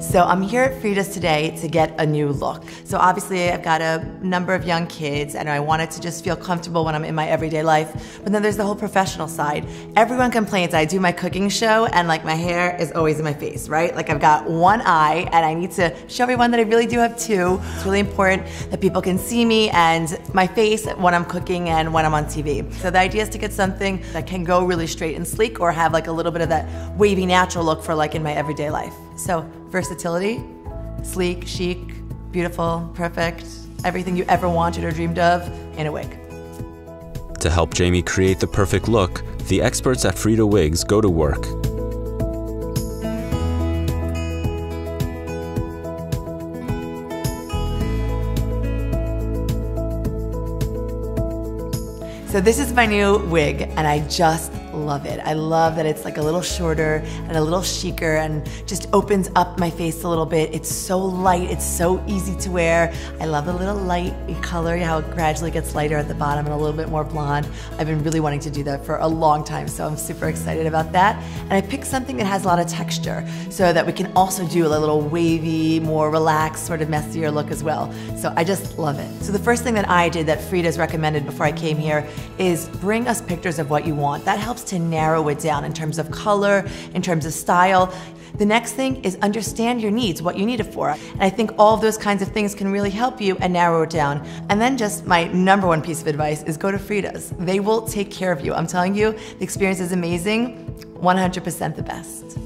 So I'm here at Freeda's today to get a new look. So obviously I've got a number of young kids and I wanted to just feel comfortable when I'm in my everyday life. But then there's the whole professional side. Everyone complains I do my cooking show and like my hair is always in my face, right? Like I've got one eye and I need to show everyone that I really do have two. It's really important that people can see me and my face when I'm cooking and when I'm on TV. So the idea is to get something that can go really straight and sleek or have like a little bit of that wavy natural look for like in my everyday life. So versatility, sleek, chic, beautiful, perfect, everything you ever wanted or dreamed of in a wig. To help Jamie create the perfect look, the experts at Freeda Wigs go to work. So this is my new wig and I just love it. I love that it's like a little shorter and a little chicer and just opens up my face a little bit. It's so light, it's so easy to wear. I love the little light color, how it gradually gets lighter at the bottom and a little bit more blonde. I've been really wanting to do that for a long time, so I'm super excited about that. And I picked something that has a lot of texture so that we can also do a little wavy, more relaxed, sort of messier look as well. So I just love it. So the first thing that I did that Freeda's recommended before I came here is bring us pictures of what you want. That helps to narrow it down in terms of color, in terms of style. The next thing is understand your needs, what you need it for. And I think all of those kinds of things can really help you and narrow it down. And then just my number one piece of advice is go to Freeda's. They will take care of you. I'm telling you, the experience is amazing, 100% the best.